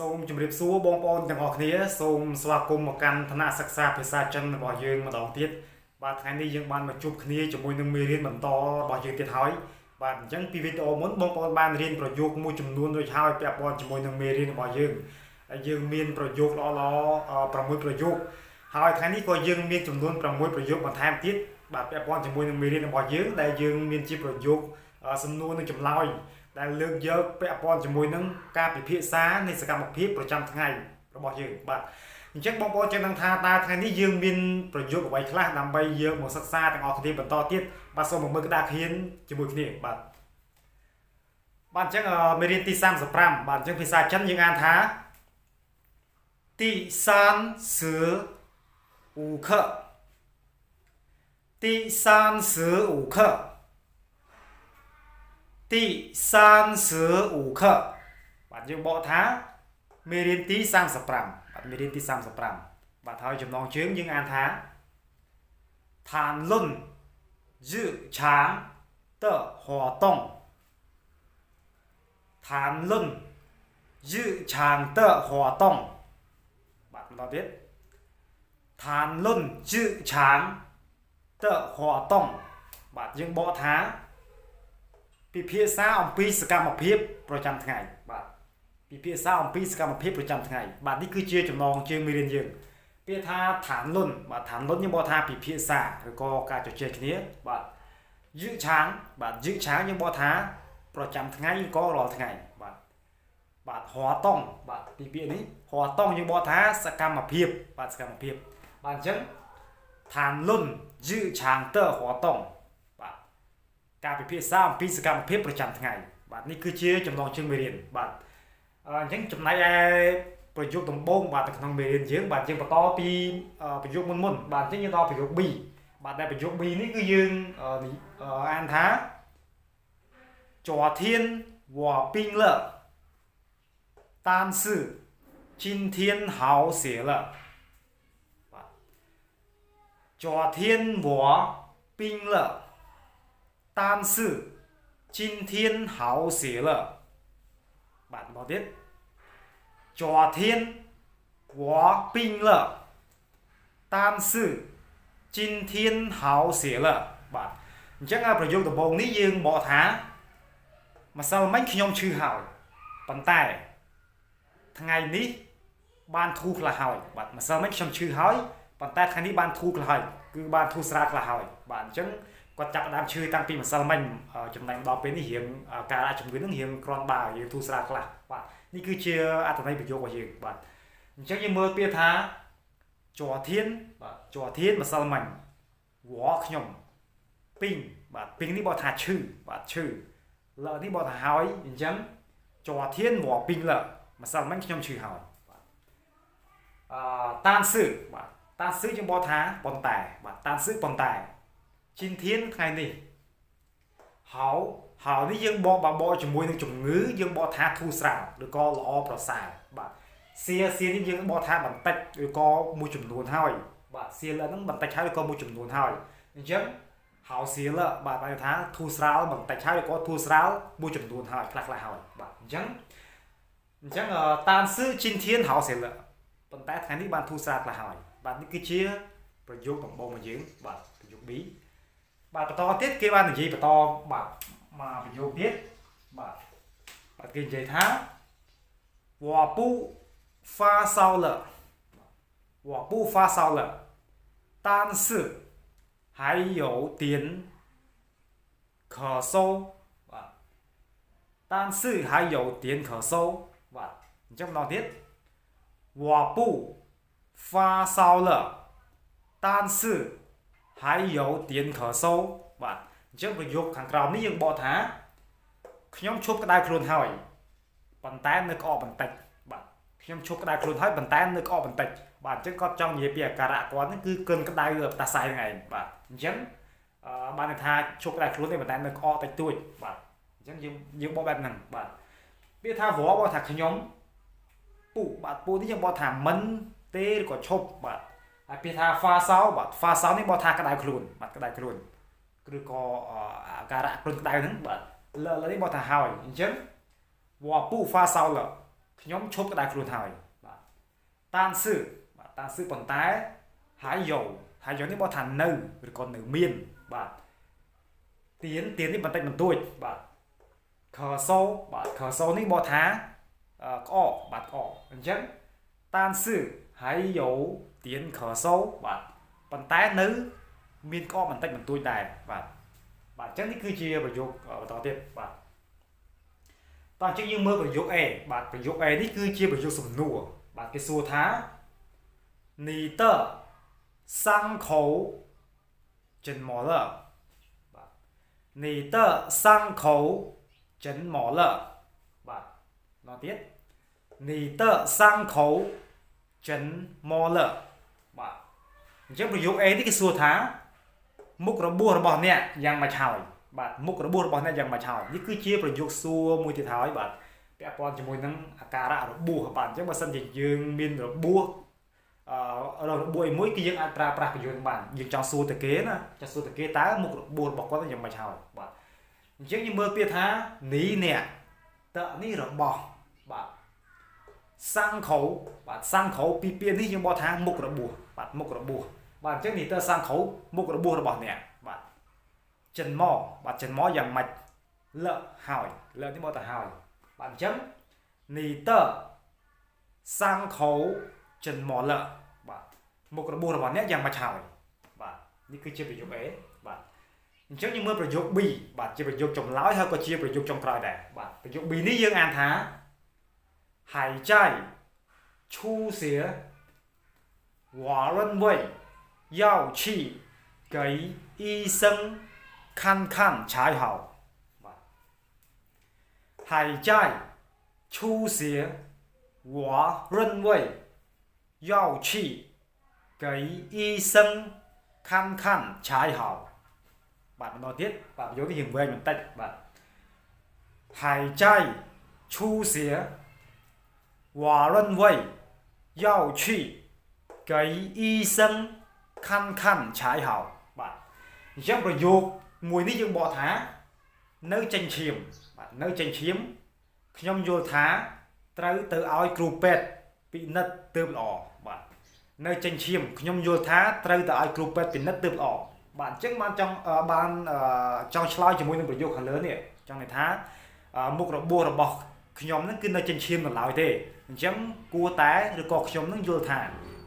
សូមជម្រាបសួរបងប្អូនទាំងអស់គ្នាសូមស្វាគមន៍មកកាន់ឋានៈសិក្សាភាសាចិនរបស់យើងម្ដងទៀតបាទថ្ងៃនេះយើងបានមកជួបគ្នាជាមួយនឹងមេរៀនបន្តរបស់យើងទៀតហើយបាទអញ្ចឹងពីវីដេអូមុនបងប្អូនបានរៀនប្រយោគមួយចំនួនរួចហើយពាក់ព័ន្ធជាមួយនឹងមេរៀនរបស់យើងហើយយើងមានប្រយោគល្អល្អ6ប្រយោគហើយថ្ងៃនេះក៏យើងមានចំនួន6ប្រយោគបន្ថែមទៀតបាទពាក់ព័ន្ធជាមួយនឹងមេរៀនរបស់យើងដែលយើងមានជាប្រយោគសំណួរនិងចម្លើយ ដែលលើកយកពាក់ព័ន្ធជាមួយនឹងការពិភាក្សានៃសកម្មភាពប្រចាំថ្ងៃរបស់យើងបាទអញ្ចឹងបងប្អូនចង់ដឹងថាតើថ្ងៃនេះយើងមានប្រយោគអ្វីខ្លះដើម្បីយកមកសិក្សាទាំងអស់គ្នាបន្តទៀតបាទសូមមើលក្តារខៀនជាមួយគ្នាបាទបាទអញ្ចឹងមេរៀនទី35បាទអញ្ចឹងភាសាចិនយើងអានថា第三十五课 第三十五课បាទយើងបកថាមេរៀនទី35បាទមេរៀនទី35បាទហើយចំណងជើងយើងអានថាឋានលុនយឺឆាងតហវតងឋានលុនយឺឆាងតហវតងបាទបន្តទៀតឋានលុនយឺឆាងតហវតងបាទយើងបកថា ពិភាក្សាអំពីសកម្មភាពប្រចាំថ្ងៃបាទពិភាក្សាអំពីសកម្មភាពប្រចាំថ្ងៃបាទនេះគឺជាចំណងជើងមេរៀនយើងពាក្យថាឋានលុនបាទឋានលុនយើងបកថាពិភាក្សាឬក៏ការជជែកគ្នាបាទយឺឆាងបាទយឺឆាងយើងបកថាប្រចាំថ្ងៃឬក៏រាល់ថ្ងៃបាទបាទហွာតងបាទពីពាក្យនេះហွာតងយើងបកថាសកម្មភាពបាទសកម្មភាពបាទអញ្ចឹងឋានលុនយឺឆាងតើហွာតង ការពិភាក្សាអំពីសកម្មភាពប្រចាំថ្ងៃបាទនេះគឺជាចំណងជើងមេរៀនបាទអញ្ចឹងចំណែកឯប្រយោគដំបូងបាទនៅក្នុងមេរៀនយើងបាទយើងបន្តពីប្រយោគមុនមុនបាទអញ្ចឹងយើងដល់ប្រយោគ B បាទដែលប្រយោគ B នេះគឺយើងអានថាជាធានវ៉ាពីងលើតានសឺជីនធានហៅសៀលើបាទជាធានវ៉ាពីងលើ 但是今天好写了。bạn vào tiếp trò thiên quá binh lợ tan sư chinh thiên hào xỉa lợ bạn chắc là phải dùng từ bồn ní dương bỏ thả mà sao mấy khi nhông chư hào bàn tay thằng ngày ní ban thu là hỏi bạn mà sao mấy khi nhông chư hỏi bàn tay thằng ní ban thu là hỏi cứ ban thu sạc là hỏi bạn chẳng គឺបានធូរស្រាលខ្លះហើយបាទអញ្ចឹងគាត់ចាប់ដើមឈឺតាំងពីម្សិលមិញចំណែកដល់ពេលនេះរៀងការអាចជំងឺនឹងរៀងគ្រាន់បើយើងទូស្រាខ្លះបាទនេះគឺជាអត្ថន័យប្រយោគរបស់យើងបាទអញ្ចឹងយើងមើលពាក្យថាជ័រធានបាទជ័រធានម្សិលមិញវ៉ខ្ញុំពីងបាទពីងនេះបកថាឈឺបាទឈឺលើនេះបកថាហើយអញ្ចឹងជ័រធានវ៉ពីងលើម្សិលមិញខ្ញុំឈឺហើយបាទអឺតានសឺបាទតានសឺយើងបកថាប៉ុន្តែបាទតានសឺប៉ុន្តែ ជីនធានថ្ងៃនេះហៅហៅនេះយើងបកបបជាមួយនឹងជំងឺយើងបកថាធូរស្រាលឬក៏ល្អប្រសើរបាទសៀសៀនេះយើងបកថាបន្តិចឬក៏មួយចំនួនហើយបាទសៀលហ្នឹងបន្តិចហើយឬក៏មួយចំនួនហើយអញ្ចឹងហៅសៀលបាទបែរថាធូរស្រាលបន្តិចហើយឬក៏ធូរស្រាលមួយចំនួនហើយខ្លះខ្លះហើយបាទអញ្ចឹងអញ្ចឹងតាមសឺជីនធានហៅសៀលប៉ុន្តែថ្ងៃនេះបានធូរស្រាលខ្លះហើយបាទនេះគឺជាប្រយោគដំបូងរបស់យើងបាទប្រយោគ B បាទបន្តទៀតគេបាននិយាយបន្តបាទមកប្រយោគទៀតបាទបាទគេនិយាយថា我不发烧了我不发烧了但是还有点咳嗽បាទ但是还有点咳嗽បាទអញ្ចឹងបន្តទៀត我不发烧了但是 ហើយយោទៀនខសោបាទអញ្ចឹងប្រយោគខាងក្រោមនេះយើងបកថាខ្ញុំឈប់ក្តៅខ្លួនហើយប៉ុន្តែនៅក្អកបន្តិចបាទខ្ញុំឈប់ក្តៅខ្លួនហើយប៉ុន្តែនៅក្អកបន្តិចបាទអញ្ចឹងគាត់ចង់និយាយពីអាការៈគាត់នេះគឺកិនក្តៅផ្ទះសាយហ្នឹងឯងបាទអញ្ចឹងអឺបានថាឈប់ក្តៅខ្លួនទេប៉ុន្តែនៅក្អកតិចតួចបាទអញ្ចឹងយើងយើងបកបែបហ្នឹងបាទពាក្យថាវបកថាខ្ញុំពុបាទពុនេះយើងបកថាមិនទេឬក៏ឈប់បាទ ហើយពាក្យថា fa sao បាទ fa sao នេះបកថាក្តៅខ្លួនបាទក្តៅខ្លួនឬក៏អាការៈខ្លួនក្តៅហ្នឹងបាទលើលើនេះបកថាហើយអញ្ចឹងវ៉ាពូ fa sao លខ្ញុំឈប់ក្តៅខ្លួនហើយបាទតានសឺបាទតានសឺប៉ុន្តែហើយយោហើយយោនេះបោះថានៅឬក៏នៅមានបាទទៀនទៀននេះបន្តិចបន្តួចបាទខសោបាទខសោនេះបោះថាក្អកបាទក្អកអញ្ចឹងតានសឺហើយយោ ទៀនក្រសោបាទប៉ុន្តែនៅ មានក្អកបន្តិចបន្តួចដែរបាទបាទអញ្ចឹងនេះគឺជាប្រយោគបន្តទៀតបាទតោះអញ្ចឹងយើងមើលប្រយោគ A បាទប្រយោគ A នេះគឺជាប្រយោគសំណួរបាទគេសួរថានីតើសាំងខោចិនមកលើបាទនីតើសាំងខោចិនមកលើបាទបន្តទៀតនីតើសាំងខោចិនមកលើ អញ្ចឹងប្រយោគ A នេះគេសួរថាមុខរបួសរបស់អ្នកយ៉ាងម៉េចហើយបាទមុខរបួសរបស់អ្នកយ៉ាងម៉េចហើយនេះគឺជាប្រយោគសួរមួយទៀតហើយបាទពាក់ព័ន្ធជាមួយនឹងអាការៈរបួសបាទអញ្ចឹងបើសិនជាយើងមានរបួសអឺរបួសមួយគឺយើងអាចប្រើប្រាស់ប្រយោគបានយើងចង់សួរទៅគេណាចង់សួរទៅគេតើមុខរបួសរបស់គាត់យ៉ាងម៉េចហើយបាទអញ្ចឹងយើងមើលពាក្យថានីអ្នកតនេះរបស់បាទសាំងខោបាទសាំងខោពីពាក្យនេះយើងបកថាមុខរបួសបាទមុខរបួស បាទអញ្ចឹងនិតើសង្ឃោមុខរបួសរបស់អ្នកបាទចិនមកបាទចិនមកយ៉ាងម៉េចលកហើយលកនេះមកទៅហើយបាទអញ្ចឹងនិតើសង្ឃោចិនមកលកបាទមុខរបួសរបស់អ្នកយ៉ាងម៉េចហើយបាទនេះគឺជាប្រយោគ A បាទអញ្ចឹងយើងមើលប្រយោគ B បាទជាប្រយោគចម្លើយហើយក៏ជាប្រយោគចុងក្រោយដែរបាទប្រយោគ B នេះយើងអានថាหายใจชูเสียหวานเว่ย 要去给医生看看才好还在出血，我认为要去给医生看看才好。bạn nói tiếp bạn dấu cái hình về mình tách bạn hải trai chu xế 我认为要 ខាន់ខាន់ឆាយហោបាទអញ្ចឹងប្រយោគមួយនេះយើងបកថា នៅចេញឈាមបាទនៅចេញឈាមខ្ញុំយល់ថាត្រូវទៅឲ្យគ្រូពេទ្យពិនិត្យទើបល្អបាទនៅចេញឈាមខ្ញុំយល់ថាត្រូវទៅឲ្យគ្រូពេទ្យពិនិត្យទើបល្អបាទអញ្ចឹងបានចង់បានចង់ឆ្លើយជាមួយនឹងប្រយោគខាងលើនេះចង់ន័យថាមុខរបួសរបស់ខ្ញុំនឹងគឺនៅចិញ្ចៀមនៅឡើយទេអញ្ចឹងគួរតែឬក៏ខ្ញុំនឹងយល់ថា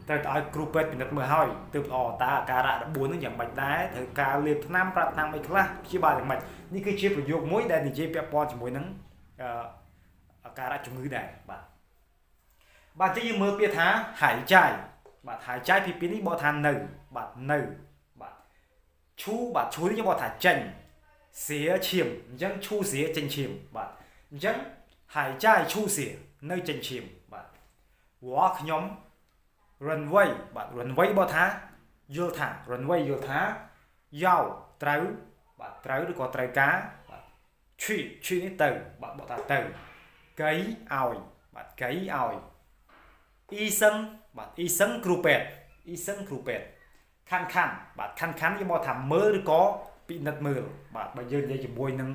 ត្រូវទៅឲ្យគ្រូពេទ្យពិនិត្យមើលហើយទើបល្អតើអាការៈរបួសហ្នឹងយ៉ាងម៉េចដែរត្រូវការលាបថ្នាំប្រាប់ថ្នាំអីខ្លះព្យាបាលយ៉ាងម៉េចនេះគឺជាប្រយោគមួយដែលនិយាយពាក់ព័ន្ធជាមួយនឹងអាការៈជំងឺដែរបាទបាទអញ្ចឹងយើងមើលពាក្យថាហាយចាយបាទហាយចាយពីពីនេះបកថានៅបាទនៅបាទឈូបាទឈូនេះយើងបកថាចេញសៀឈាមអញ្ចឹងឈូសៀចេញឈាមបាទអញ្ចឹងហាយចាយឈូសៀនៅចេញឈាមបាទវ៉ាខ្ញុំ runway បាទ runway បកថាយល់ថា runway យល់ថាយោត្រូវបាទត្រូវឬក៏ត្រូវការបាទឈីឈីនេះទៅបាទបកថាទៅកៃឲ្យបាទកៃឲ្យអ៊ីសឹងបាទអ៊ីសឹងគ្រូពេទ្យអ៊ីសឹងគ្រូពេទ្យខាន់ខាន់បាទខាន់ខាន់គេមកថាមើលឬក៏ពិនិត្យមើលបាទបើយើងនិយាយជាមួយនឹង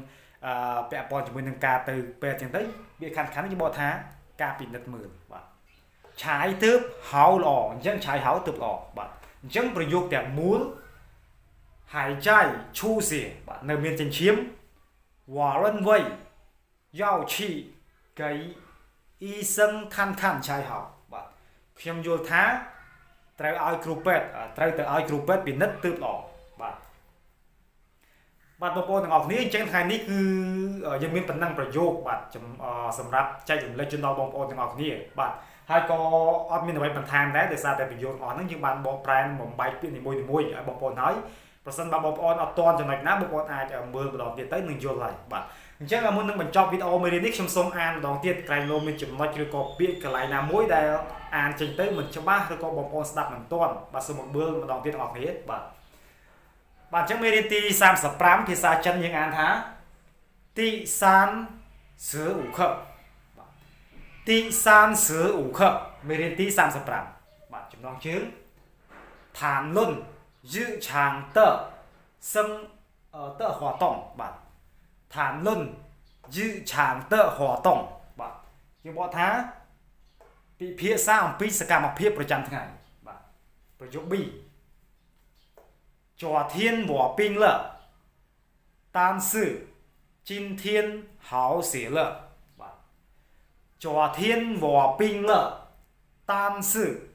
អឺពាក់ព័ន្ធជាមួយនឹងការទៅពេទ្យចឹងទៅវាខាន់ខាន់គេមកថាការពិនិត្យមើលបាទ ឆាយទៅហៅល្អអញ្ចឹងឆាយហៅទៅល្អបាទអញ្ចឹងប្រយោគទាំងមូលហើយចៃឈូសៀបាទនៅមានចិញ្ចៀមវ៉ារិនវៃយ៉ាវឈីកៃអ៊ីសឹងខាន់ខាន់ឆៃហៅបាទខ្ញុំយល់ថាត្រូវឲ្យគ្រូពេទ្យត្រូវទៅឲ្យគ្រូពេទ្យពិនិត្យទើបល្អបាទបាទបងប្អូនទាំងអស់គ្នាអញ្ចឹងថ្ងៃនេះគឺយើងមានប៉ុណ្ណឹងប្រយោគបាទសម្រាប់ចែករំលែកជូនដល់បងប្អូនទាំងអស់គ្នាបាទ ហើយក៏អត់មានអ្វីបន្ថែមដែរដោយសារតែប្រយោគអស់ហ្នឹងយើងបានបកប្រែបំបែកពាក្យនីមួយៗឲ្យបងប្អូនហើយប្រសិនបើបងប្អូនអត់ទាន់ចំណុចណាបងប្អូនអាចមើលម្ដងទៀតទៅនឹងយល់ហើយបាទអញ្ចឹងមុននឹងបញ្ចប់វីដេអូមេរៀននេះខ្ញុំសូមអានម្ដងទៀតក្រែងលោមានចំណុចឬក៏ពាក្យកន្លែងណាមួយដែលអានចេញទៅមិនច្បាស់ឬក៏បងប្អូនស្ដាប់មិនទាន់បាទសូមមើលម្ដងទៀតអស់គ្នាបាទបាទអញ្ចឹងមេរៀនទី35ភាសាចិនយើងអានថាទី35ខ ទី35课មេរៀនទី35បាទចំណងជើងឋានលុនយឺឆាងតសឹងតហွာតងបាទឋានលុនយឺឆាងតហွာតងបាទយើងបកថាពិភាក្សាអំពីសកម្មភាពប្រចាំថ្ងៃបាទប្រយោគ B ជាធានវ៉ាពីងលតានសឺជីនធានហៅសៀល cho thiên hòa bình lợ tam sự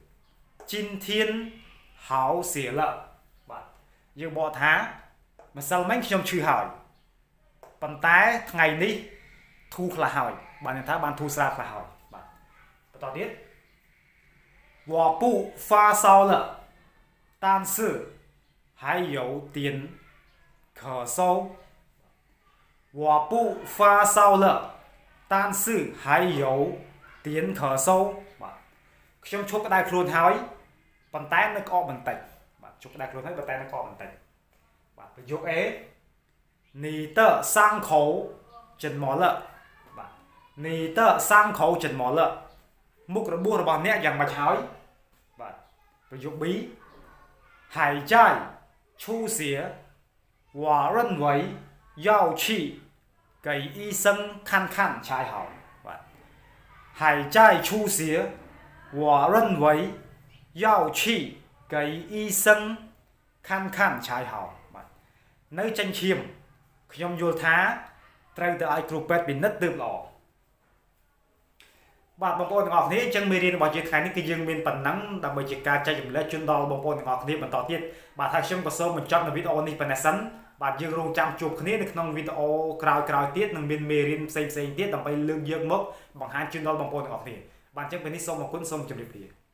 chinh thiên hảo xỉa lợ dương bọ thá mà sao mấy ខ្ញុំឈឺហើយប៉ុន្តែថ្ងៃនេះធូរខ្លះហើយបានថាបានធូរស្រាលខ្លះហើយបាទបន្តទៀតវ៉ពូហ្វាសោលតានសឺហើយយោទៀនខសោវ៉ពូហ្វាសោល 但是还有点咳嗽បាទខ្ញុំឈប់ក្តៅខ្លួនហើយប៉ុន្តែនៅក្អកបន្តិចបាទឈប់ក្តៅខ្លួនហើយប៉ុន្តែនៅក្អកបន្តិចបាទប្រយោគ A 你的伤口怎么了បាទ你的伤口怎么了មុខរបួសរបស់អ្នកយ៉ាងម៉េចហើយបាទប្រយោគ B 海在出血我认为要去 给医生看看才好បាទ海在出血我认为要去给医生看看才好បាទនៅចិញ្ចៀមខ្ញុំយល់ថាត្រូវទៅឲ្យគ្រូពេទ្យពិនិត្យទើបល្អបាទបងប្អូនទាំងអស់គ្នាអញ្ចឹងមេរៀនរបស់យើងថ្ងៃនេះគឺយើងមានប៉ុណ្ណឹងដើម្បីជាការចែករំលែកជូនដល់បងប្អូនទាំងអស់គ្នាបន្តទៀតបាទហើយខ្ញុំក៏សូមបញ្ចប់នៅវីដេអូនេះប៉ុណ្ណេះសិន បាទយើងរងចាំជួបគ្នានៅក្នុងវីដេអូក្រោយៗទៀតនឹងមានមេរៀនផ្សេងៗទៀតដើម្បីលើកយកមកបង្ហាញជូនដល់បងប្អូនទាំងអស់គ្នាបាទអញ្ចឹងពេលនេះសូមអរគុណសូមជម្រាបលា